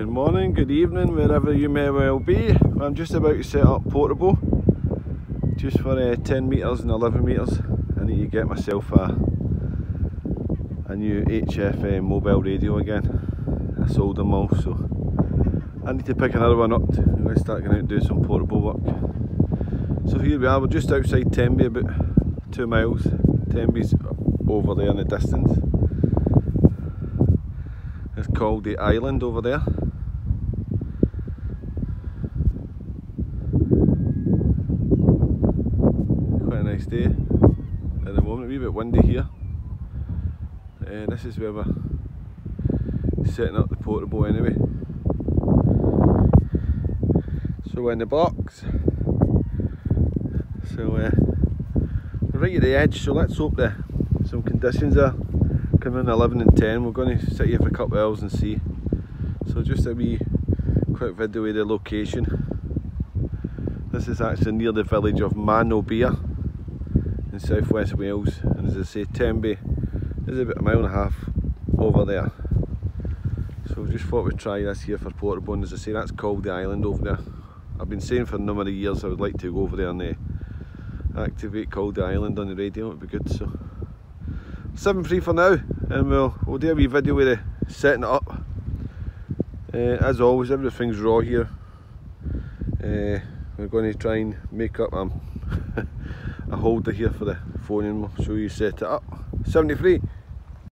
Good morning, good evening, wherever you may well be. I'm just about to set up Portable, just for uh, 10 metres and 11 metres. I need to get myself a, a new HF uh, mobile radio again. I sold them all, so I need to pick another one up to I'm going to start going out and do some portable work. So here we are, we're just outside Tenby, about two miles. Tenby's over there in the distance. It's Caldey island over there. Quite a nice day at the moment, a wee bit windy here. Uh, this is where we're setting up the portable anyway. So we're in the box. So uh, right at the edge, so let's hope that some conditions are coming in 11 and 10. We're going to sit here for a couple of hours and see. So just a wee quick video of the location. This is actually near the village of Manorbier in southwest Wales and as I say Tenby is about a mile and a half over there. So just thought we'd try this here for portable as I say that's Caldey island over there. I've been saying for a number of years I would like to go over there and uh, activate Caldey island on the radio, it would be good so. 7 free for now and we'll, we'll do a wee video with it setting it up. Uh, as always everything's raw here. Uh, we're going to try and make up um, a holder here for the phone and we'll show you set it up. 73